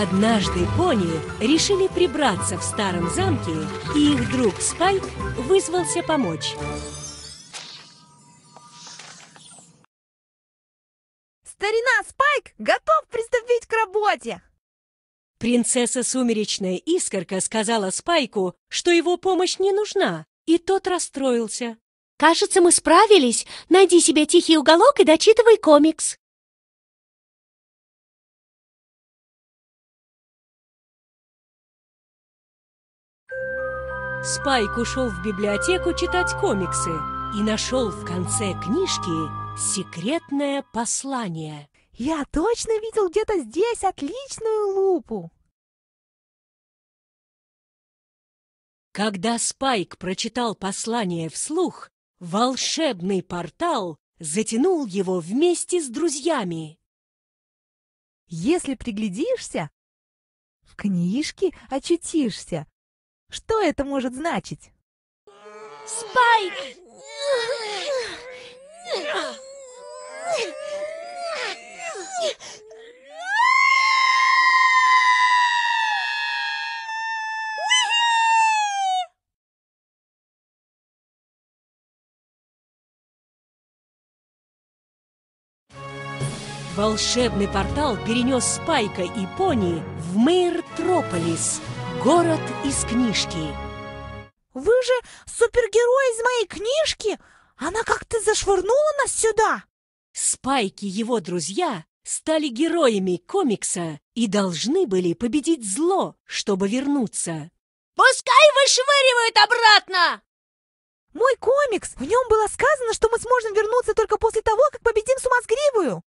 Однажды пони решили прибраться в старом замке, и их друг Спайк вызвался помочь. Старина Спайк готов приступить к работе! Принцесса Сумеречная Искорка сказала Спайку, что его помощь не нужна, и тот расстроился. «Кажется, мы справились. Найди себе тихий уголок и дочитывай комикс». Спайк ушел в библиотеку читать комиксы и нашел в конце книжки секретное послание. Я точно видел где-то здесь отличную лупу. Когда Спайк прочитал послание вслух, волшебный портал затянул его вместе с друзьями. Если приглядишься, в книжке очутишься. Что это может значить? Спайк! Волшебный портал перенес Спайка и Пони в Мейртрополис, город из книжки. Вы же супергерой из моей книжки! Она как-то зашвырнула нас сюда! Спайк и его друзья стали героями комикса и должны были победить зло, чтобы вернуться. Пускай вышвыривают обратно! Мой комикс! В нем было сказано, что мы сможем вернуться только после того, как победим Сумасгривую!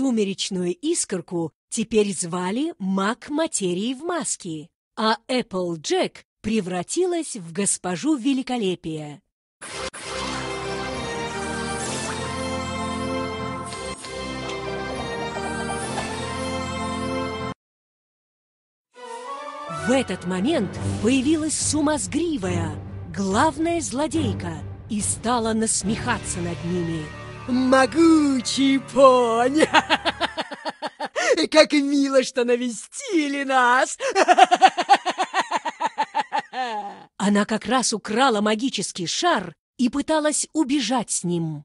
Сумеречную искорку теперь звали маг материи в маске, а Эппл Джек превратилась в госпожу великолепия. В этот момент появилась сумасгривая, главная злодейка, и стала насмехаться над ними. Могучий пони! Как мило, что навестили нас! Она как раз украла магический шар и пыталась убежать с ним.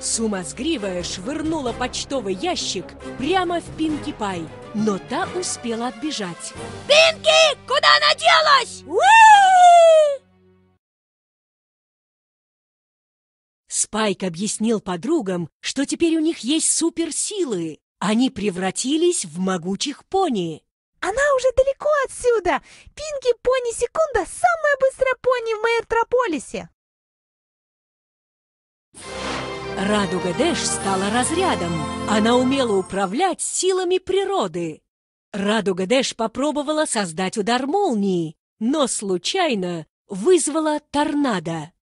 Сумасгривая швырнула почтовый ящик прямо в Пинки Пай, но та успела отбежать. Пинки, куда она делась? Спайк объяснил подругам, что теперь у них есть суперсилы. Они превратились в могучих пони. Она уже далеко отсюда! Пинки Пони Секунда – самая быстрая пони в Мейртрополисе! Радуга Дэш стала разрядом. Она умела управлять силами природы. Радуга Дэш попробовала создать удар молнии, но случайно вызвала торнадо.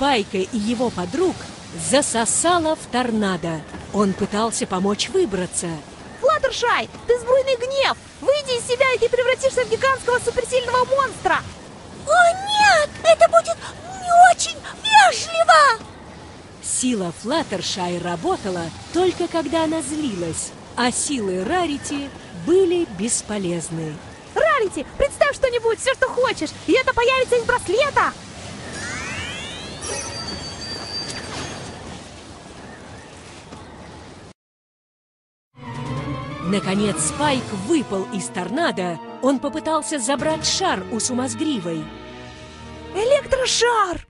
Спайка и его подруг засосало в торнадо. Он пытался помочь выбраться. Флаттершай, ты сбруйный гнев! Выйди из себя, и ты превратишься в гигантского суперсильного монстра! О нет, это будет не очень вежливо! Сила Флаттершай работала только когда она злилась, а силы Рарити были бесполезны. Рарити, представь что-нибудь, все, что хочешь, и это появится из браслета! Наконец Спайк выпал из торнадо. Он попытался забрать шар у сумасгривой. Электрошар!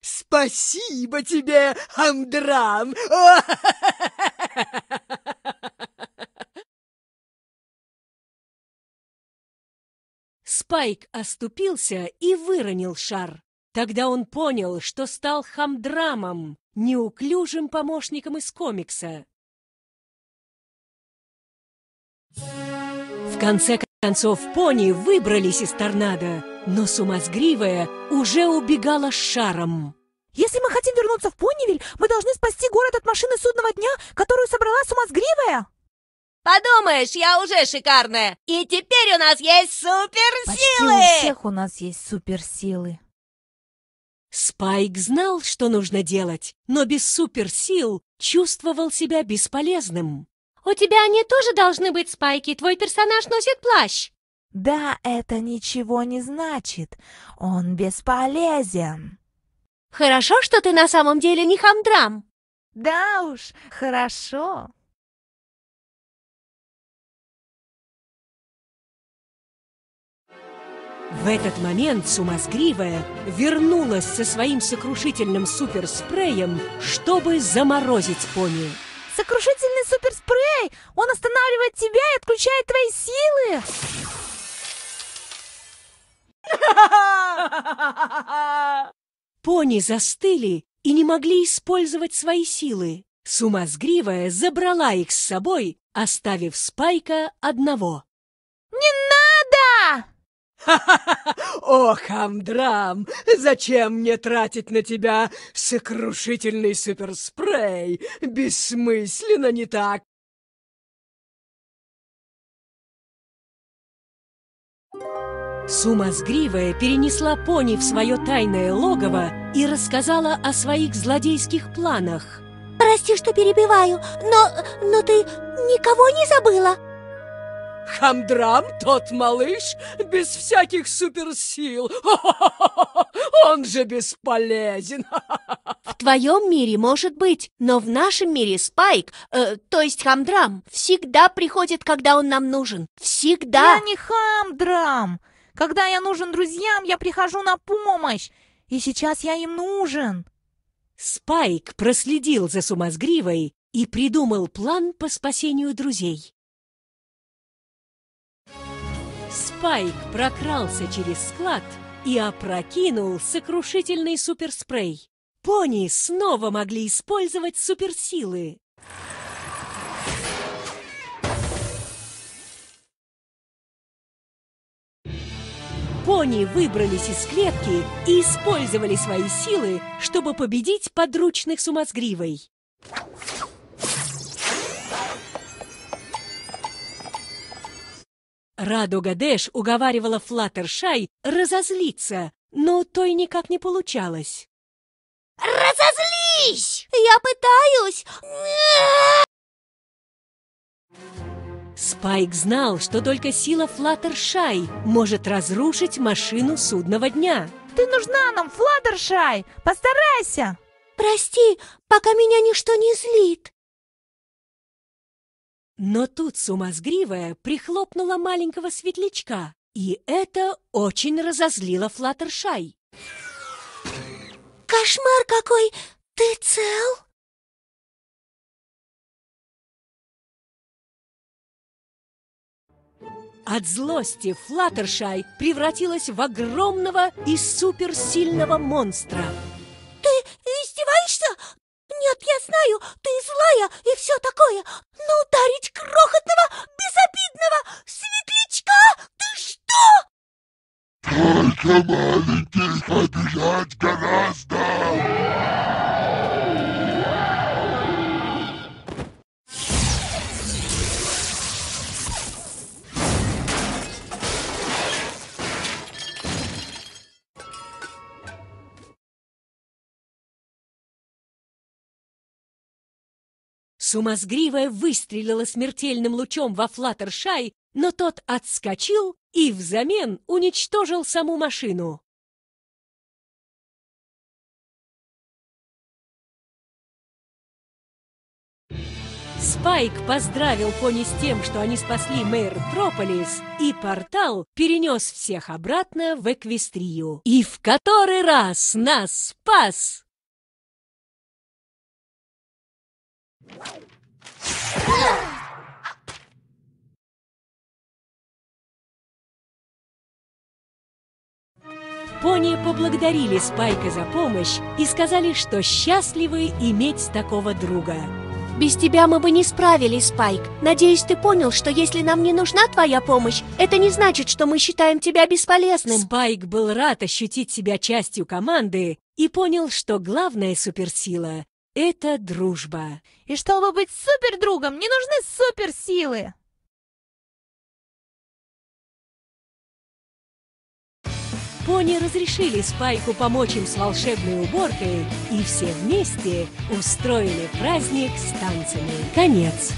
Спасибо тебе, Амдрам! Спайк оступился и выронил шар. Тогда он понял, что стал хамдрамом, неуклюжим помощником из комикса. В конце концов, пони выбрались из торнадо, но сумасгривая уже убегала с шаром. Если мы хотим вернуться в Понивиль, мы должны спасти город от машины судного дня, которую собрала сумасгривая. Подумаешь, я уже шикарная. И теперь у нас есть суперсилы. Почти у всех у нас есть суперсилы. Спайк знал, что нужно делать, но без суперсил чувствовал себя бесполезным. У тебя они тоже должны быть спайки. Твой персонаж носит плащ. Да, это ничего не значит. Он бесполезен. Хорошо, что ты на самом деле не хамдрам. Да уж, хорошо. В этот момент Сумасгривая вернулась со своим сокрушительным суперспреем, чтобы заморозить пони. Сокрушительный суперспрей! Он останавливает тебя и отключает твои силы! Пони застыли и не могли использовать свои силы. Сумасгривая забрала их с собой, оставив Спайка одного. Не надо! Ох, Амдрам, зачем мне тратить на тебя сокрушительный суперспрей? Бессмысленно, не так? Сумасгривая перенесла пони в свое тайное логово и рассказала о своих злодейских планах. Прости, что перебиваю, но, но ты никого не забыла? Хамдрам, тот малыш, без всяких суперсил. Он же бесполезен. В твоем мире может быть, но в нашем мире Спайк, э, то есть Хамдрам, всегда приходит, когда он нам нужен. Всегда. Я не хамдрам. Когда я нужен друзьям, я прихожу на помощь. И сейчас я им нужен. Спайк проследил за Сумасгривой и придумал план по спасению друзей. Спайк прокрался через склад и опрокинул сокрушительный суперспрей. Пони снова могли использовать суперсилы. Пони выбрались из клетки и использовали свои силы, чтобы победить подручных сумасгривой. Радуга Дэш уговаривала Флаттершай разозлиться, но той никак не получалось. Разозлись! Я пытаюсь! Спайк знал, что только сила Флаттершай может разрушить машину судного дня. Ты нужна нам, Флаттершай! Постарайся! Прости, пока меня ничто не злит. Но тут Сумасгривая прихлопнула маленького светлячка, и это очень разозлило Флаттершай. Кошмар какой! Ты цел? От злости Флаттершай превратилась в огромного и суперсильного монстра. Ты издеваешься? Нет, я знаю, ты злая и все такое, но ударить крохотного, безобидного светлячка? Ты что? Только маленьких обижать гораздо. Сумасгривая выстрелила смертельным лучом во Флаттершай, но тот отскочил и взамен уничтожил саму машину. Спайк поздравил пони с тем, что они спасли мэр Трополис, и портал перенес всех обратно в Эквестрию. И в который раз нас спас! Пони поблагодарили Спайка за помощь и сказали, что счастливы иметь такого друга. Без тебя мы бы не справились, Спайк. Надеюсь, ты понял, что если нам не нужна твоя помощь, это не значит, что мы считаем тебя бесполезным. Спайк был рад ощутить себя частью команды и понял, что главная суперсила — это дружба. И чтобы быть супердругом, не нужны суперсилы. Пони разрешили Спайку помочь им с волшебной уборкой, и все вместе устроили праздник с танцами. Конец.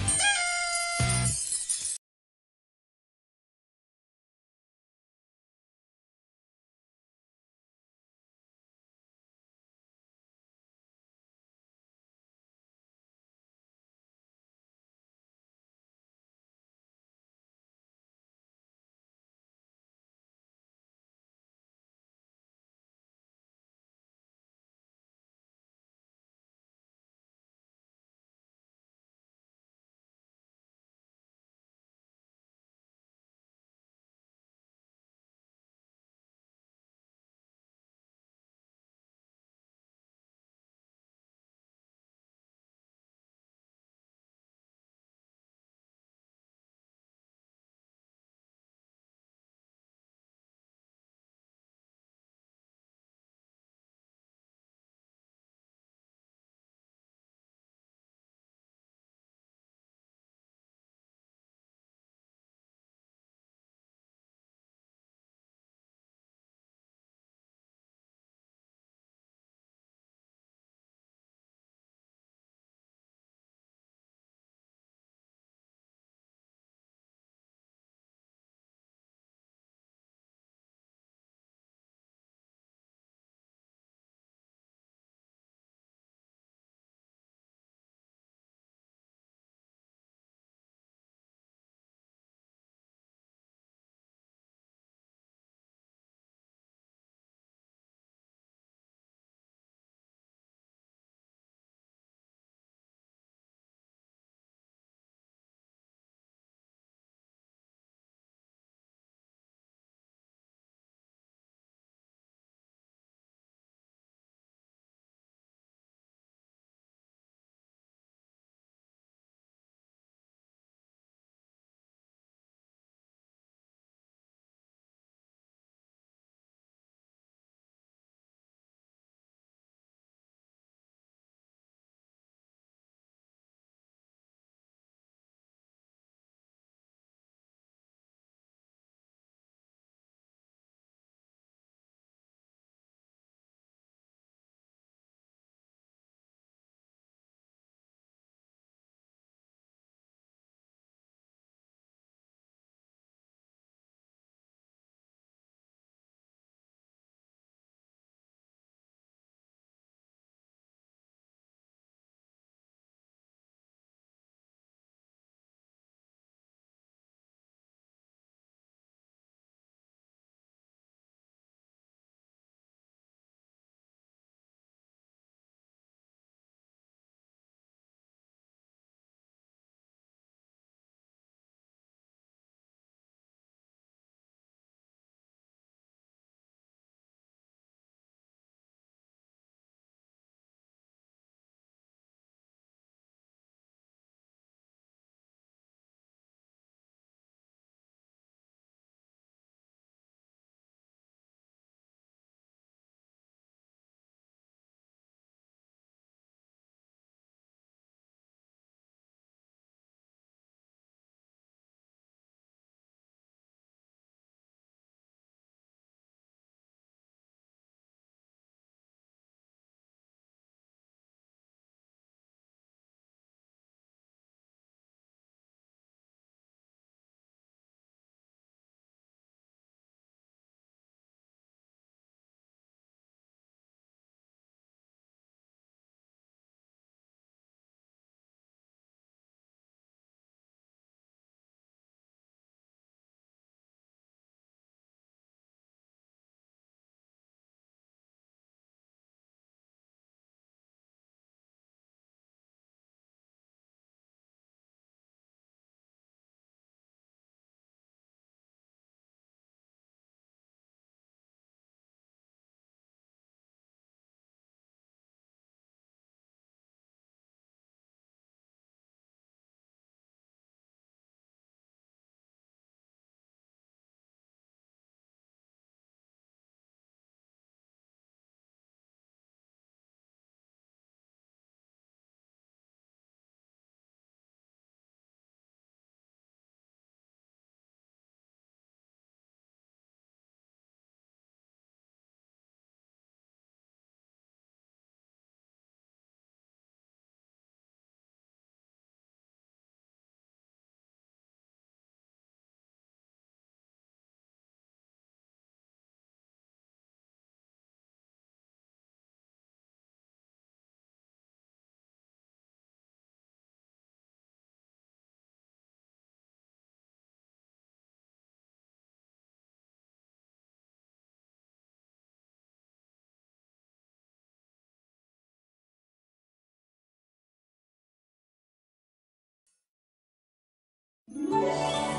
Bye.